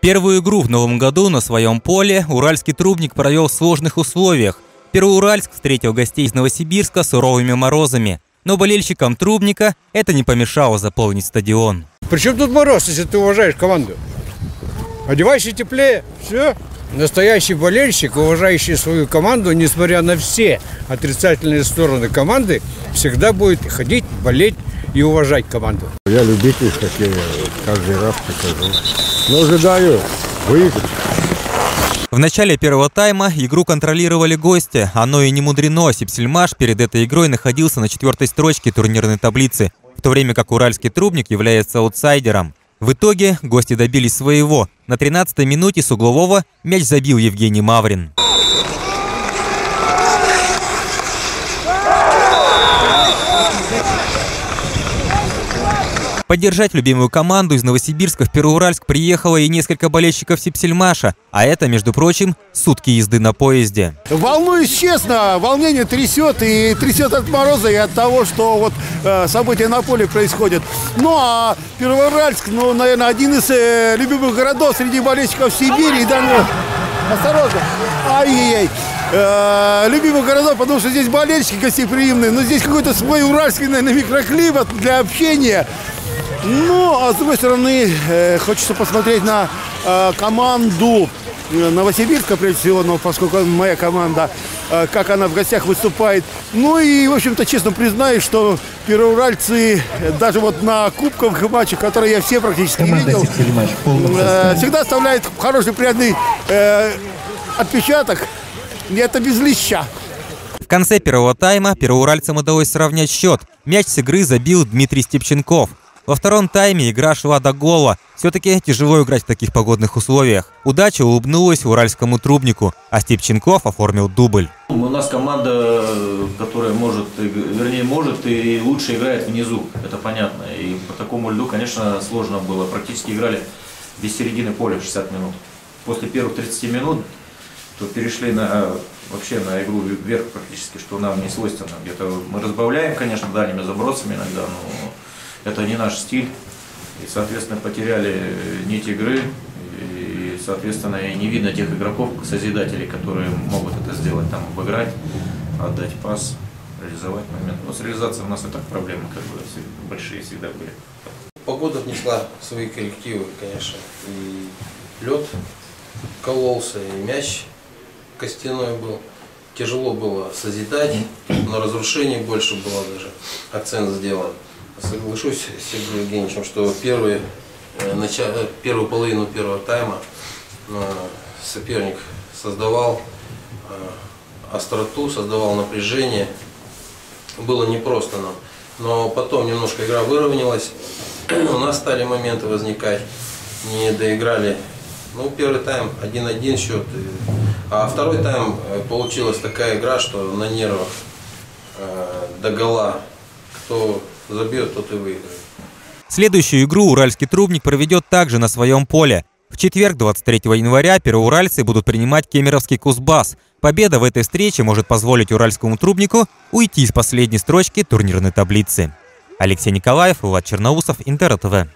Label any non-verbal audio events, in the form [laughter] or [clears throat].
Первую игру в новом году на своем поле уральский трубник провел в сложных условиях. Первоуральск встретил гостей из Новосибирска суровыми морозами. Но болельщикам трубника это не помешало заполнить стадион. Причем тут мороз, если ты уважаешь команду? Одевайся теплее, все. Настоящий болельщик, уважающий свою команду, несмотря на все отрицательные стороны команды, всегда будет ходить, болеть и уважать команду. Я любитель хоккея, каждый раз покажу. Но ожидаю выиграть. В начале первого тайма игру контролировали гости. Оно и не мудрено. Сипсельмаш перед этой игрой находился на четвертой строчке турнирной таблицы, в то время как уральский трубник является аутсайдером. В итоге гости добились своего. На 13-й минуте с углового мяч забил Евгений Маврин. Поддержать любимую команду из Новосибирска в Пероуральск приехало и несколько болельщиков Сипсельмаша, а это, между прочим, сутки езды на поезде. Волнуюсь честно, волнение трясет, и трясет от мороза, и от того, что вот э, события на поле происходят. Ну, а Пероуральск, ну, наверное, один из э, любимых городов среди болельщиков Сибири, и даже... Осторожно! Ай-яй-яй! Э, любимых городов, потому что здесь болельщики гостеприимные, но здесь какой-то свой уральский, наверное, микроклимат для общения. Ну, а с другой стороны, э, хочется посмотреть на э, команду э, Новосибирска, прежде всего, но поскольку моя команда, э, как она в гостях выступает. Ну и, в общем-то, честно признаюсь, что пероуральцы э, даже вот на кубковых матчах, которые я все практически видел, э, всегда оставляют хороший, приятный э, отпечаток. И это без леща. В конце первого тайма пероуральцам удалось сравнять счет. Мяч с игры забил Дмитрий Степченков. Во втором тайме игра шла до гола. Все-таки тяжело играть в таких погодных условиях. Удача улыбнулась уральскому трубнику, а Степченков оформил дубль. У нас команда, которая может, вернее, может и лучше играет внизу, это понятно. И по такому льду, конечно, сложно было. Практически играли без середины поля 60 минут. После первых 30 минут то перешли на вообще на игру вверх практически, что нам не свойственно. Где-то мы разбавляем, конечно, дальними забросами иногда, но это не наш стиль. И, соответственно, потеряли нить игры. И, соответственно, и не видно тех игроков, созидателей, которые могут это сделать, там, обыграть, отдать пас, реализовать момент. Но с реализацией у нас и так проблемы как бы большие всегда были. Погода внесла свои коррективы, конечно. И лед кололся, и мяч костяной был. Тяжело было созидать, но разрушение больше было даже. Акцент сделан. Соглашусь с Сергеем Евгеньевичем, что первые, э, начало, первую половину первого тайма э, соперник создавал э, остроту, создавал напряжение. Было непросто нам. Но потом немножко игра выровнялась. [clears throat] У нас стали моменты возникать. Не доиграли. Ну, первый тайм 1-1 счет. А второй тайм получилась такая игра, что на нервах до гола. Кто забьет, тот и выиграет. Следующую игру уральский трубник проведет также на своем поле. В четверг, 23 января, первоуральцы будут принимать кемеровский Кузбасс. Победа в этой встрече может позволить уральскому трубнику уйти с последней строчки турнирной таблицы. Алексей Николаев, Влад Черноусов, Интер ТВ.